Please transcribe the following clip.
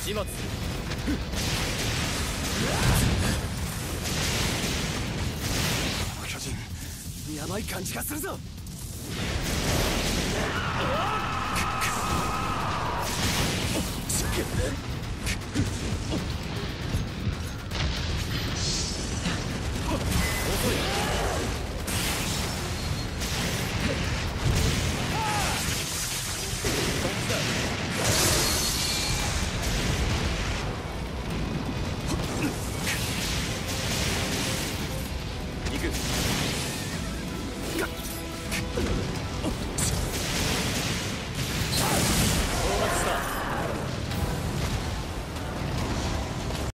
始末。巨人やばい感じがするぞ行く。